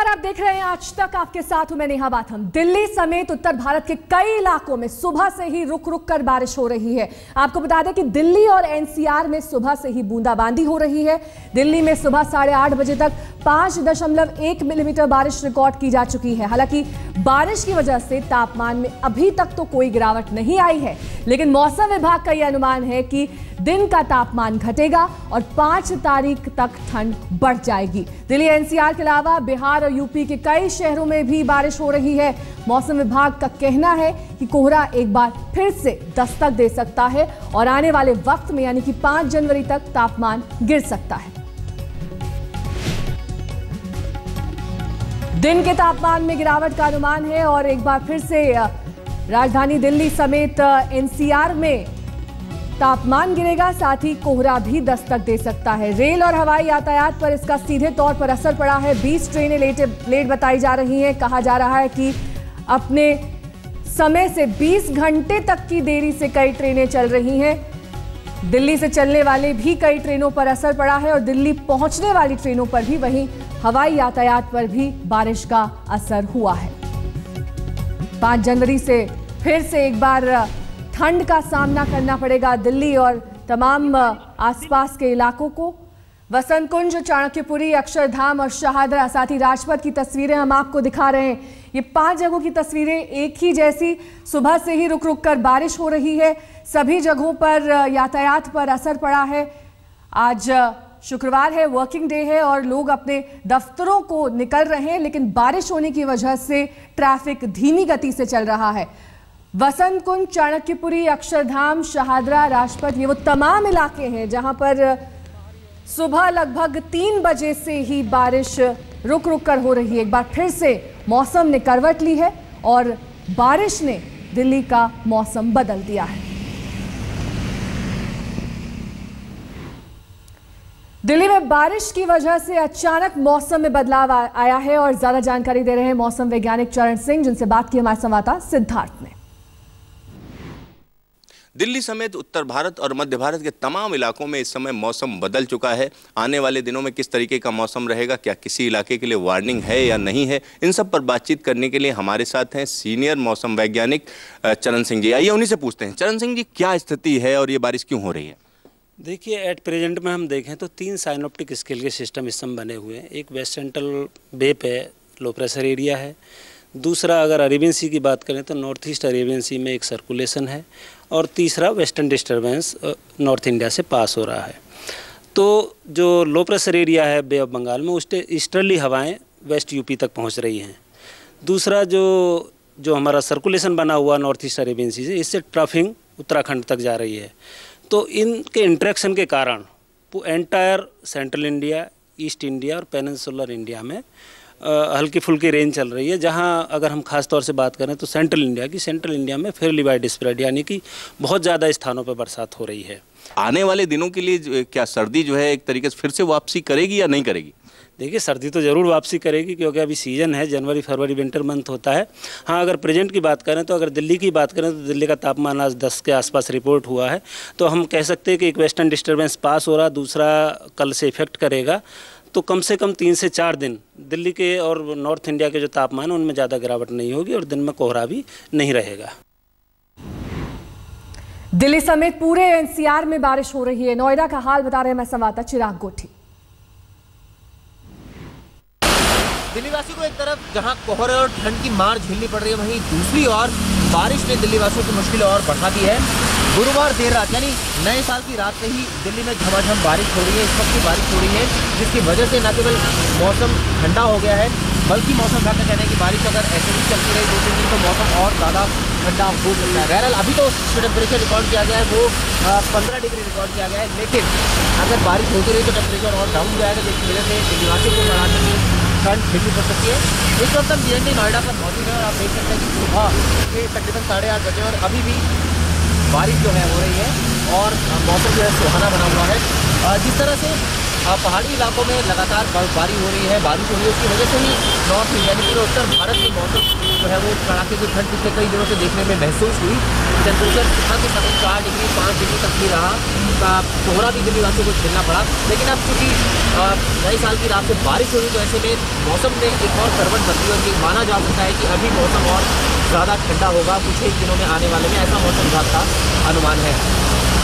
नमस्कार, आप देख रहे हैं आज तक आपके साथ हूँ मैं नेहा बाथम। दिल्ली समेत उत्तर भारत के कई इलाकों में सुबह से ही रुक रुक कर बारिश हो रही है। आपको बता दें कि दिल्ली और एनसीआर में सुबह से ही बूंदाबांदी हो रही है। दिल्ली में सुबह साढ़े आठ बजे तक पाँच दशमलव एक मिलीमीटर बारिश रिकॉर्ड की जा चुकी है। हालाँकि बारिश की वजह से तापमान में अभी तक तो कोई गिरावट नहीं आई है। लेकिन मौसम विभाग का यह अनुमान है कि दिन का तापमान घटेगा और पाँच तारीख तक ठंड बढ़ जाएगी। दिल्ली एनसीआर के अलावा बिहार और यूपी के कई शहरों में भी बारिश हो रही है। मौसम विभाग का कहना है कि कोहरा एक बार फिर से दस्तक दे सकता है और आने वाले वक्त में यानी कि पाँच जनवरी तक तापमान गिर सकता है। दिन के तापमान में गिरावट का अनुमान है और एक बार फिर से राजधानी दिल्ली समेत एनसीआर में तापमान गिरेगा, साथ ही कोहरा भी दस्तक दे सकता है। रेल और हवाई यातायात पर इसका सीधे तौर पर असर पड़ा है। 20 ट्रेनें लेट लेट बताई जा रही हैं। कहा जा रहा है कि अपने समय से 20 घंटे तक की देरी से कई ट्रेनें चल रही हैं। दिल्ली से चलने वाले भी कई ट्रेनों पर असर पड़ा है और दिल्ली पहुँचने वाली ट्रेनों पर भी वहीं हवाई यातायात पर भी बारिश का असर हुआ है। पाँच जनवरी से फिर से एक बार ठंड का सामना करना पड़ेगा दिल्ली और तमाम आसपास के इलाकों को। वसंत कुंज चाणक्यपुरी, अक्षरधाम और शाहदरा, साथ ही राजपथ की तस्वीरें हम आपको दिखा रहे हैं। ये पाँच जगहों की तस्वीरें एक ही जैसी सुबह से ही रुक रुक कर बारिश हो रही है। सभी जगहों पर यातायात पर असर पड़ा है। आज शुक्रवार है, वर्किंग डे है और लोग अपने दफ्तरों को निकल रहे हैं, लेकिन बारिश होने की वजह से ट्रैफ़िक धीमी गति से चल रहा है। वसंत कुंज चाणक्यपुरी अक्षरधाम शहादरा राजपथ, ये वो तमाम इलाके हैं जहाँ पर सुबह लगभग तीन बजे से ही बारिश रुक रुक कर हो रही है। एक बार फिर से मौसम ने करवट ली है और बारिश ने दिल्ली का मौसम बदल दिया है। दिल्ली में बारिश की वजह से अचानक मौसम में बदलाव आया है और ज़्यादा जानकारी दे रहे हैं मौसम वैज्ञानिक चरण सिंह, जिनसे बात की हमारे संवाददाता सिद्धार्थ ने। दिल्ली समेत उत्तर भारत और मध्य भारत के तमाम इलाकों में इस समय मौसम बदल चुका है। आने वाले दिनों में किस तरीके का मौसम रहेगा, क्या किसी इलाके के लिए वार्निंग है या नहीं है, इन सब पर बातचीत करने के लिए हमारे साथ हैं सीनियर मौसम वैज्ञानिक चरण सिंह जी। आइए, उन्हीं से पूछते हैं। चरण सिंह जी, क्या स्थिति है और ये बारिश क्यों हो रही है? देखिए एट प्रेजेंट में हम देखें तो तीन साइनोप्टिक स्केल के सिस्टम इस समय बने हुए हैं। एक वेस्ट सेंट्रल बे पे लो प्रेशर एरिया है। दूसरा, अगर अरेबियन सी की बात करें तो नॉर्थ ईस्ट अरेबियन सी में एक सर्कुलेशन है और तीसरा, वेस्टर्न डिस्टर्बेंस नॉर्थ इंडिया से पास हो रहा है। तो जो लो प्रेशर एरिया है बे ऑफ़ बंगाल में उससे ईस्टर्ली हवाएँ वेस्ट यूपी तक पहुँच रही हैं। दूसरा, जो जो हमारा सर्कुलेशन बना हुआ नॉर्थ ईस्ट अरेबियन सी से, इससे ट्रफिंग उत्तराखंड तक जा रही है। तो इनके इंट्रैक्शन के कारण entire central India, east India और पेनसुलर इंडिया में हल्की फुल्की रेंज चल रही है जहाँ अगर हम खास तौर से बात करें तो सेंट्रल इंडिया की सेंट्रल इंडिया में फेयरली वाइड स्प्रेड यानी कि बहुत ज़्यादा स्थानों पर बरसात हो रही है। आने वाले दिनों के लिए क्या सर्दी जो है एक तरीके से फिर से वापसी करेगी या नहीं करेगी? देखिए सर्दी तो ज़रूर वापसी करेगी क्योंकि अभी सीज़न है जनवरी फरवरी विंटर मंथ होता है। हाँ अगर प्रेजेंट की बात करें तो अगर दिल्ली की बात करें तो दिल्ली का तापमान आज 10 के आसपास रिपोर्ट हुआ है। तो हम कह सकते हैं कि एक वेस्टर्न डिस्टर्बेंस पास हो रहा दूसरा कल से इफ़ेक्ट करेगा। तो कम से कम तीन से चार दिन। दिल्ली के और नॉर्थ इंडिया के जो तापमान उनमें ज़्यादा गिरावट नहीं होगी और दिन में कोहरा भी नहीं रहेगा। दिल्ली समेत पूरे एनसीआर में बारिश हो रही है। नोएडा का हाल बता रहे हैं मैं संवाददाता चिराग गोठी दिल्ली वासी को एक तरफ़ जहाँ कोहरे और ठंड की मार झेलनी पड़ रही है वहीं दूसरी ओर बारिश ने दिल्ली वासियों की मुश्किलें और बढ़ा दी है। गुरुवार देर रात, यानी नए साल की रात से ही दिल्ली में झमाझम बारिश हो रही है, इस वक्त की बारिश हो रही है, जिसकी वजह से न केवल मौसम ठंडा हो गया है, बल्कि मौसम विभाग का कहना है कि बारिश अगर ऐसे ही चलती रही दो तीन दिन तो मौसम और ज़्यादा ठंडा हो सकता है। बहरहाल, अभी तो जो टेम्परेचर रिकॉर्ड किया गया है, वो पंद्रह डिग्री रिकॉर्ड किया गया है, लेकिन अगर बारिश होती रही तो टेम्परेचर और डाउन जाएगा, जिसकी वजह से निवासियों को बढ़ाने में ठंड फिर पड़ सकती है। इस वक्त हम डी नोएडा पर मौजूद है और आप देख सकते हैं कि सुबह के तकरीबन साढ़े आठ बजे और अभी भी बारिश जो है हो रही है और मौसम जो है सुहाना बना हुआ है। जिस तरह से पहाड़ी इलाकों में लगातार बर्फबारी हो रही है, बारिश हो रही है, उसकी वजह से ही नॉर्थ यानी पूरे उत्तर भारत में मौसम जो है वो कड़ाके की ठंड पिछले कई दिनों से देखने में महसूस हुई। टेम्परेचर सुबह के समय चार डिग्री, पाँच डिग्री तक भी रहा। कोहरा भी दिल्ली वासियों को झेलना पड़ा। लेकिन अब चूँकि नए साल की रात से बारिश हुई तो ऐसे में मौसम में एक और करवट बदली और ये माना जा सकता है कि अभी मौसम और ज़्यादा ठंडा होगा कुछ एक दिनों में आने वाले में। ऐसा मौसम विभाग का अनुमान है।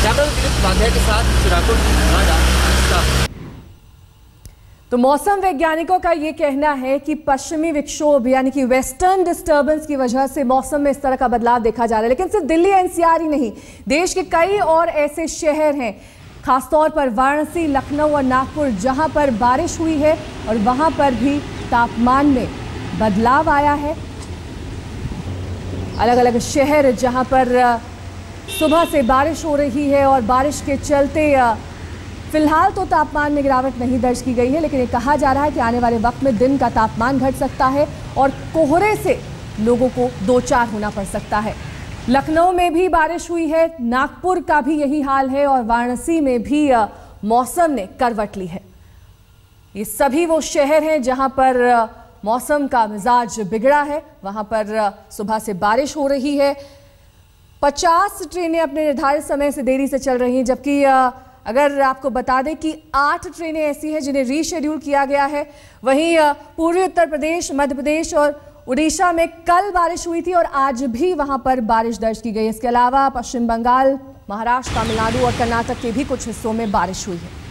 कैमरा दिलीप उपाध्याय के साथ चिराकुट नोएडा तो मौसम वैज्ञानिकों का ये कहना है कि पश्चिमी विक्षोभ, यानी कि वेस्टर्न डिस्टर्बेंस की वजह से मौसम में इस तरह का बदलाव देखा जा रहा है। लेकिन सिर्फ़ दिल्ली एनसीआर ही नहीं, देश के कई और ऐसे शहर हैं। खासतौर पर वाराणसी, लखनऊ और नागपुर, जहाँ पर बारिश हुई है और वहाँ पर भी तापमान में बदलाव आया है। अलग अलग शहर जहाँ पर सुबह से बारिश हो रही है और बारिश के चलते फ़िलहाल तो तापमान में गिरावट नहीं दर्ज की गई है, लेकिन ये कहा जा रहा है कि आने वाले वक्त में दिन का तापमान घट सकता है और कोहरे से लोगों को दो चार होना पड़ सकता है। लखनऊ में भी बारिश हुई है, नागपुर का भी यही हाल है और वाराणसी में भी मौसम ने करवट ली है। ये सभी वो शहर हैं जहाँ पर मौसम का मिजाज बिगड़ा है, वहाँ पर सुबह से बारिश हो रही है। 50 ट्रेनें अपने निर्धारित समय से देरी से चल रही हैं, जबकि अगर आपको बता दें कि आठ ट्रेनें ऐसी हैं जिन्हें रीशेड्यूल किया गया है, वहीं पूर्वी उत्तर प्रदेश, मध्य प्रदेश और उड़ीसा में कल बारिश हुई थी और आज भी वहाँ पर बारिश दर्ज की गई इसके अलावा पश्चिम बंगाल, महाराष्ट्र, तमिलनाडु और कर्नाटक के भी कुछ हिस्सों में बारिश हुई है।